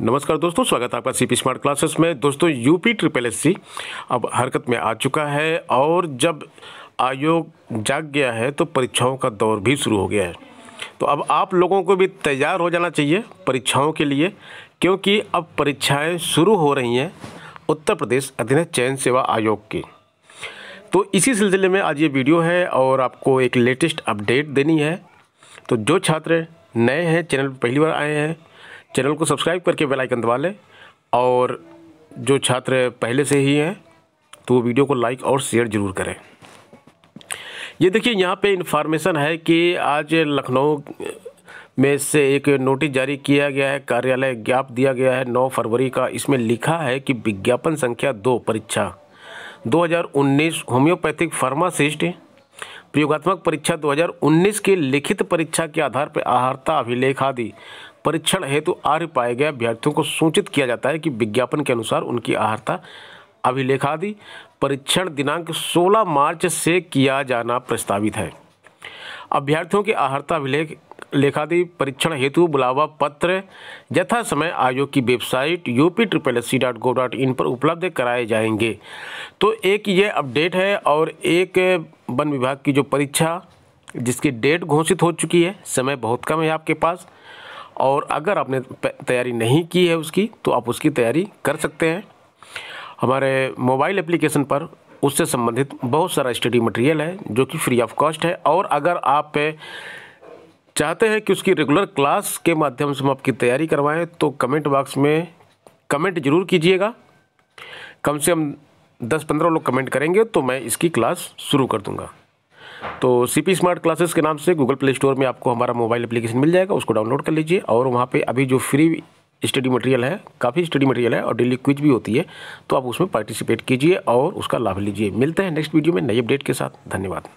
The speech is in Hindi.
नमस्कार दोस्तों, स्वागत है आपका सी पी स्मार्ट क्लासेस में। दोस्तों यूपी ट्रिपल एस सी अब हरकत में आ चुका है और जब आयोग जाग गया है तो परीक्षाओं का दौर भी शुरू हो गया है। तो अब आप लोगों को भी तैयार हो जाना चाहिए परीक्षाओं के लिए, क्योंकि अब परीक्षाएँ शुरू हो रही हैं उत्तर प्रदेश अधीन चयन सेवा आयोग की। तो इसी सिलसिले में आज ये वीडियो है और आपको एक लेटेस्ट अपडेट देनी है। तो जो छात्र नए हैं, चैनल पर पहली बार आए हैं चैनल को सब्सक्राइब करके बेल आइकन दबा लें। और जो छात्र पहले से ही हैं तो वो वीडियो को लाइक और शेयर ज़रूर करें। ये देखिए, यहाँ पे इन्फॉर्मेशन है कि आज लखनऊ में से एक नोटिस जारी किया गया है, कार्यालय ज्ञाप दिया गया है 9 फरवरी का। इसमें लिखा है कि विज्ञापन संख्या दो, परीक्षा। 2019 होम्योपैथिक फार्मासिस्ट प्रयोगात्मक परीक्षा 2019 के लिखित परीक्षा के आधार पर आहारता अभिलेख आदि परीक्षण हेतु आर्य पाए गए अभ्यर्थियों को सूचित किया जाता है कि विज्ञापन के अनुसार उनकी आहारता अभिलेख आदि परीक्षण दिनांक 16 मार्च से किया जाना प्रस्तावित है। अभ्यर्थियों के आहारता अभिलेख लेखादि परीक्षण हेतु बुलावा पत्र यथा समय आयोग की website UP triple S C dot gov dot in पर उपलब्ध कराए जाएँगे। तो एक ये अपडेट है और एक वन विभाग की जो परीक्षा, जिसकी डेट घोषित हो चुकी है, समय बहुत कम है आपके पास, और अगर आपने तैयारी नहीं की है उसकी तो आप उसकी तैयारी कर सकते हैं। हमारे मोबाइल एप्लीकेशन पर उससे संबंधित बहुत सारा स्टडी मटेरियल है, जो कि फ्री ऑफ़ कॉस्ट है, और अगर आप चाहते हैं कि उसकी रेगुलर क्लास के माध्यम से हम आपकी तैयारी करवाएँ तो कमेंट बॉक्स में कमेंट ज़रूर कीजिएगा। कम से कम दस पंद्रह लोग कमेंट करेंगे तो मैं इसकी क्लास शुरू कर दूँगा। तो सी पी स्मार्ट क्लासेस के नाम से गूगल प्ले स्टोर में आपको हमारा मोबाइल एप्लीकेशन मिल जाएगा, उसको डाउनलोड कर लीजिए, और वहाँ पे अभी जो फ्री स्टडी मटेरियल है, काफ़ी स्टडी मटेरियल है, और डेली क्विज भी होती है तो आप उसमें पार्टिसिपेट कीजिए और उसका लाभ लीजिए। मिलते हैं नेक्स्ट वीडियो में नई अपडेट के साथ। धन्यवाद।